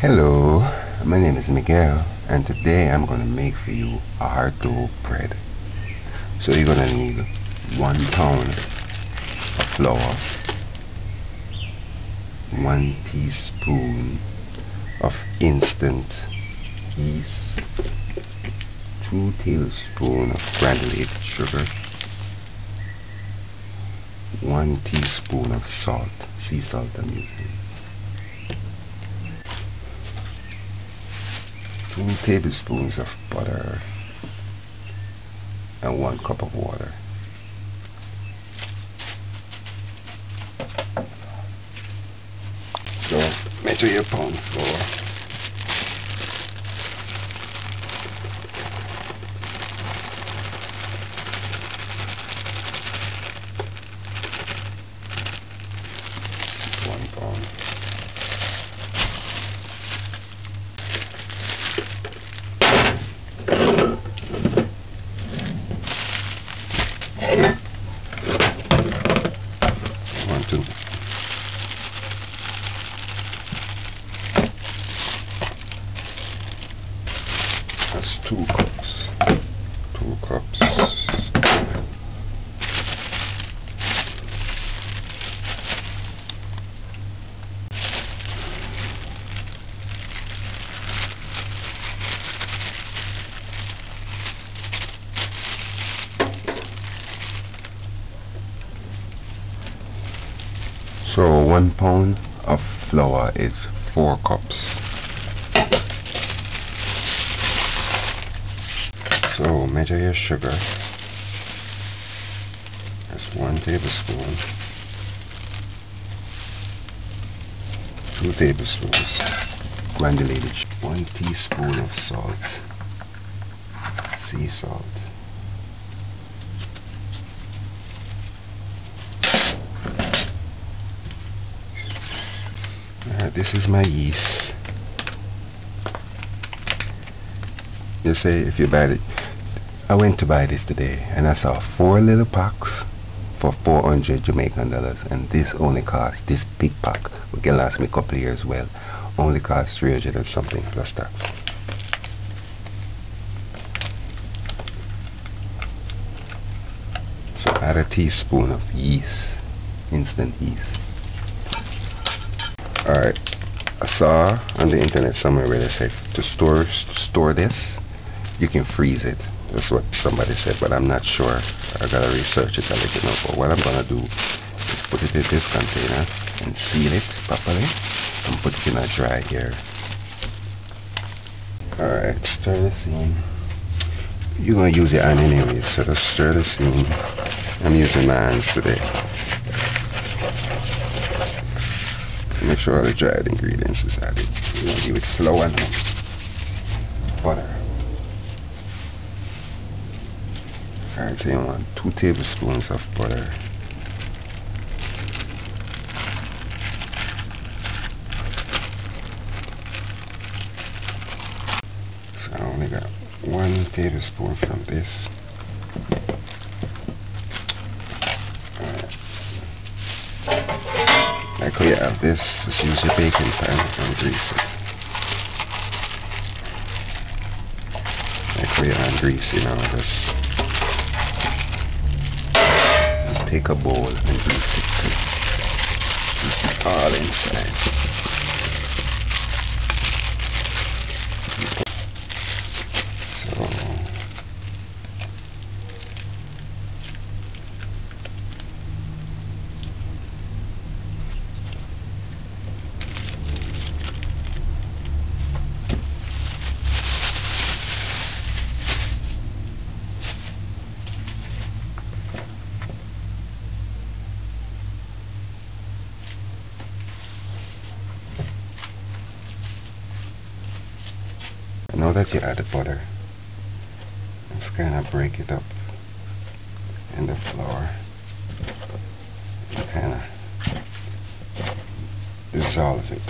Hello, my name is MiQuel and today I'm going to make for you a hard dough bread. So you're going to need one pound of flour, one teaspoon of instant yeast, two tablespoons of granulated sugar, one teaspoon of salt, sea salt I'm using. Two tablespoons of butter and one cup of water. So measure your pound flour. one pound. That's two cups. Two cups. So one pound of flour is four cups. So measure your sugar. That's one tablespoon. Two tablespoons granulated. One teaspoon of salt. Sea salt. This is my yeast. You say if you buy it I went to buy this today and I saw four little packs for 400 Jamaican dollars and this only cost this big pack which can last me a couple of years well only cost 300 and something plus tax. So add a teaspoon of yeast instant yeast alright I saw on the internet somewhere where they said to store store this you can freeze it that's what somebody said, but I'm not sure. I gotta research it let you know. But what I'm gonna do is put it in this container and seal it properly and put it in a dry air. Alright, stir this scene. You're gonna use your hand anyway, so just stir this scene. I'm using my hands today. Make sure all the dried ingredients is added. You're gonna give it flour now. Butter. Alright, so you want two tablespoons of butter. So I only got one tablespoon from this. Alright. We have this, just use your baking pan and grease it. Like we grease, you know, just take a bowl and grease it. Grease it all inside. Now that you add the butter. Just kind of break it up in the flour. Kind of dissolve it.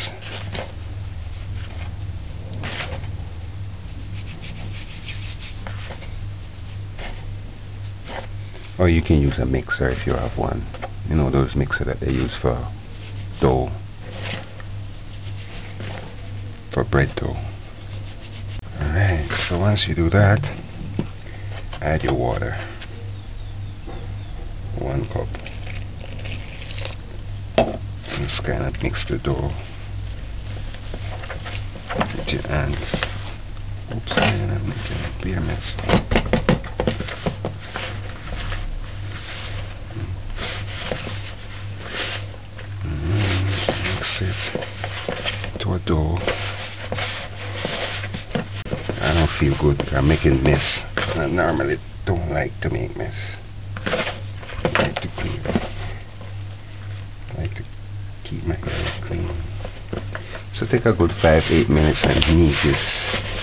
Or you can use a mixer if you have one. You know those mixer that they use for dough. For bread dough. So once you do that, add your water. One cup. Just kind of mix the dough with your hands. Oops, man, I'm making a mess. Mm, mix it to a dough. I don't feel good. I'm making mess. I uh, normally don't like to make mess. I like to clean. I like to keep my hair clean. So take a good five, eight minutes and knead this.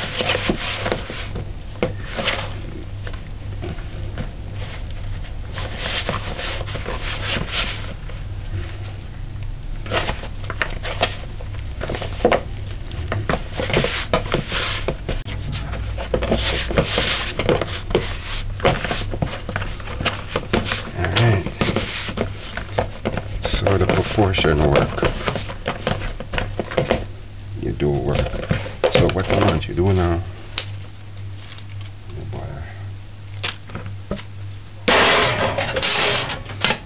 Alright. So the proportion work. You do work. So what I want you to do now.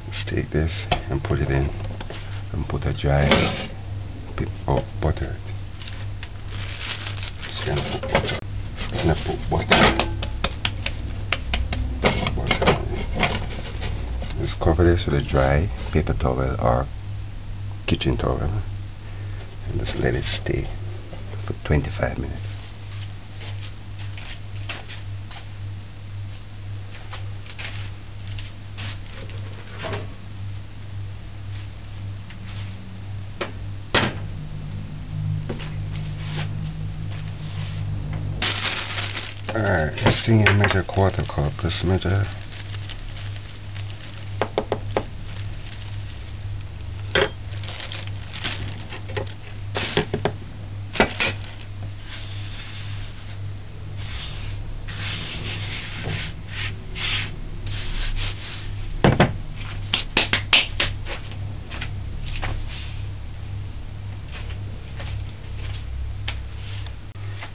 Let's take this and put it in and put a dry bit of oh, butter. Just gonna put butter. Just gonna put butter. Just cover this with a dry paper towel or kitchen towel and just let it stay 25 minutes. Alright, thing you measure quarter cup, let's measure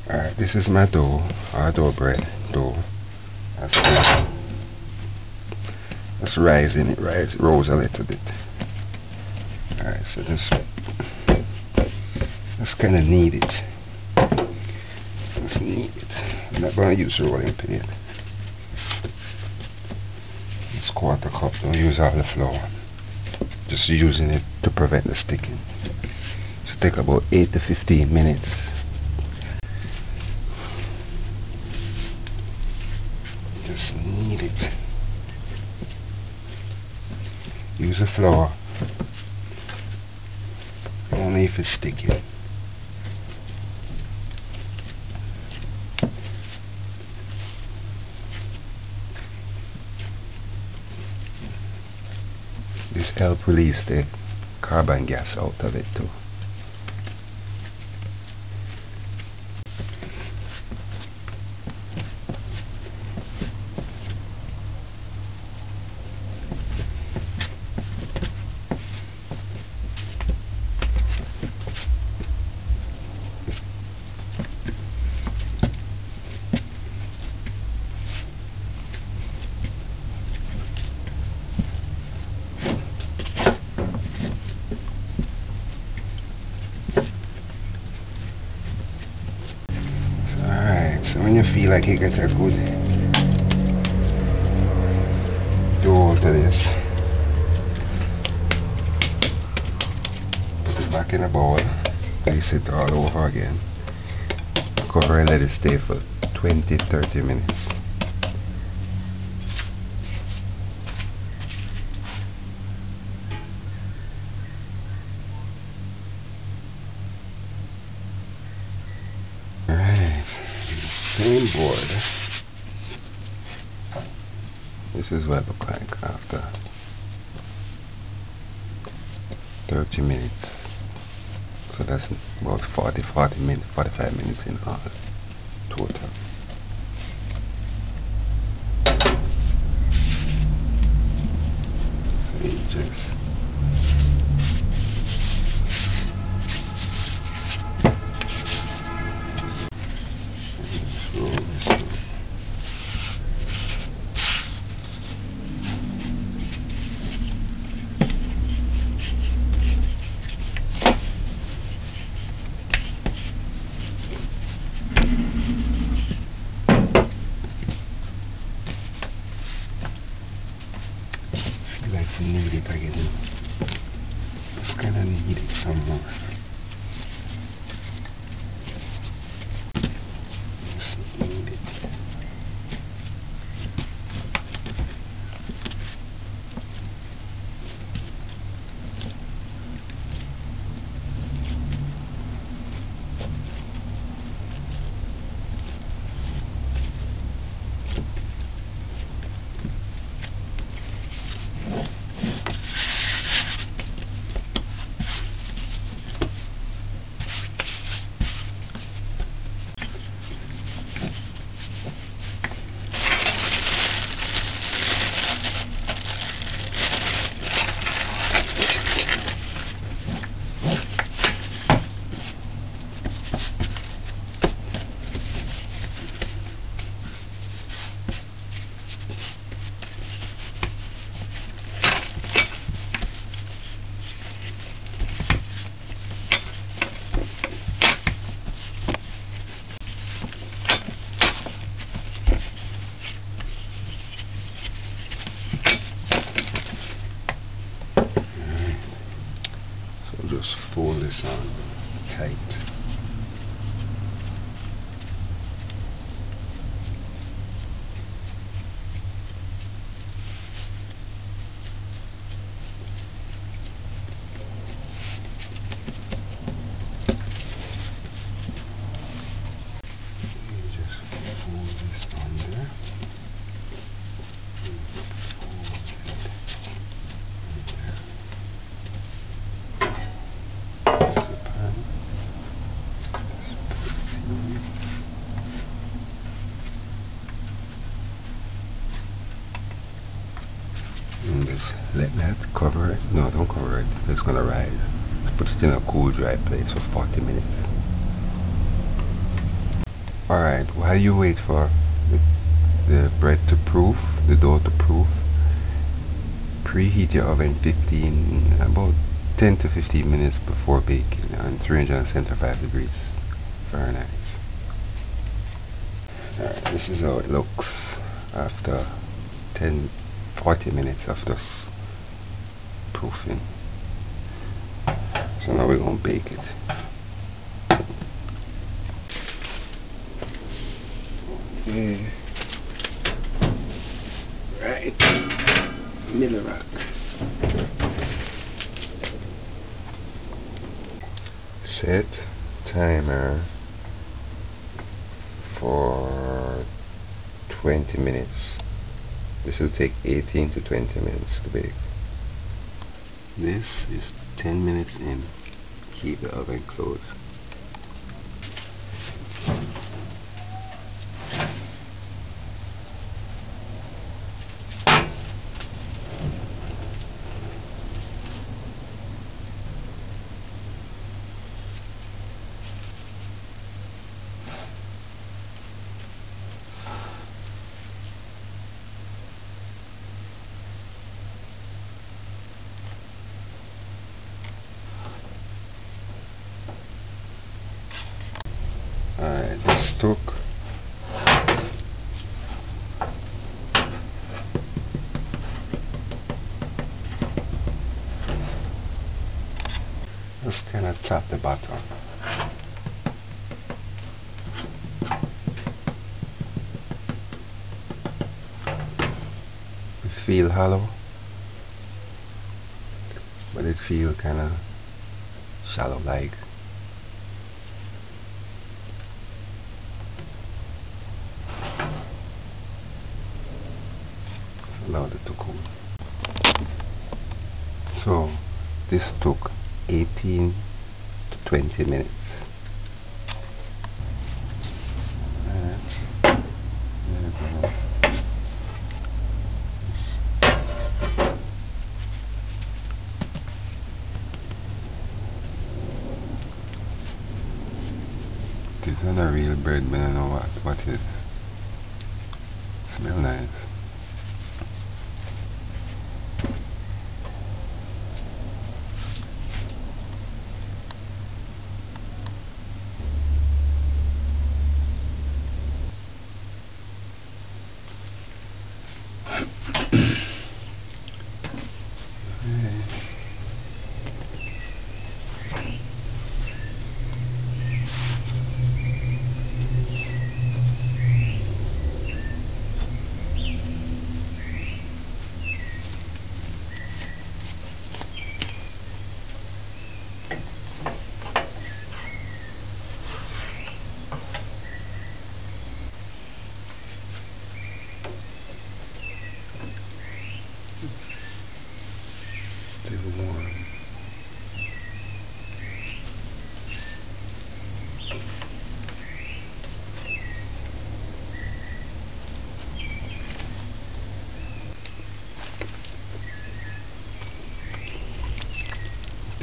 Alright, this is my dough, our dough bread, dough. That's good. Let's rise in it, rise, rose a little bit. Alright, so just, just kind of knead it. Just knead it. I'm not to use rolling pin. It's quarter cup, don't use all the flour. Just using it to prevent the sticking. So take about 8 to 15 minutes. Knead it. Use a flour. Only if it's sticky. This help release the carbon gas out of it too. So, Alright, like you get a good dough to this, put it back in a bowl, place it all over again, cover and let it stay for 20-30 minutes. This is what it look like after 30 minutes. So that's about 40, 40 minutes, 45 minutes in all total. Sages. knead it again. Just kinda knead it some more. Cover it. No, don't cover it. It's gonna rise. Put it in a cool, dry place for 40 minutes. Alright, while you wait for the, the bread to proof, the dough to proof, preheat your oven 15, about 10 to 15 minutes before baking on 375 degrees Fahrenheit. This is how it looks after 10, 40 minutes of this proofing. So now we're going to bake it. Okay. Right. Middle rock. Set timer for 20 minutes. This will take 18 to 20 minutes to bake. This is 10 minutes in. Keep the oven closed. Alright, this took Just kind of tap the bottom. It feel hollow, but it feel kind of shallow like. allowed it to cool. So this took 18 to 20 minutes. Go. This- This isn't a real bread, but I don't know what, what is. Smell nice.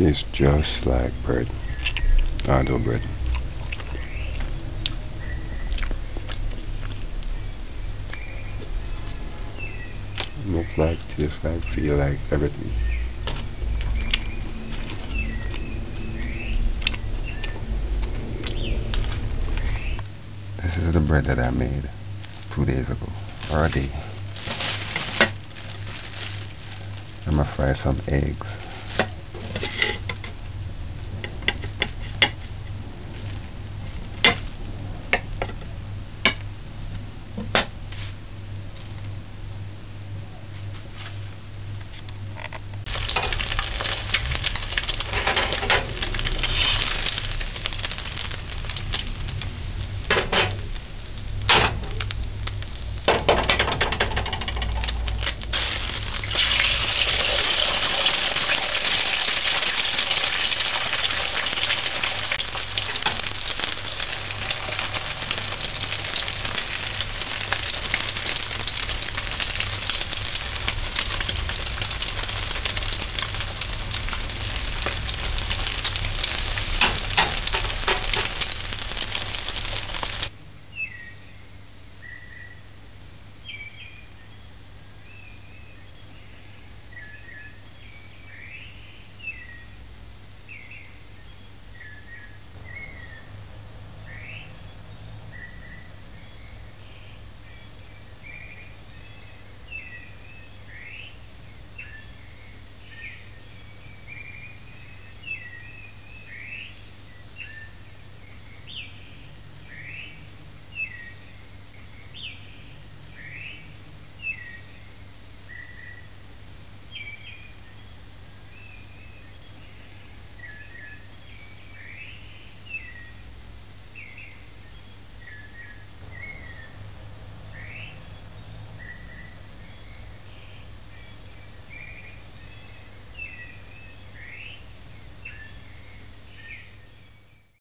It's just like bread. Ardo bread. Look like, taste like, feel like, everything. This is the bread that I made two days ago, or a day. I'm gonna fry some eggs.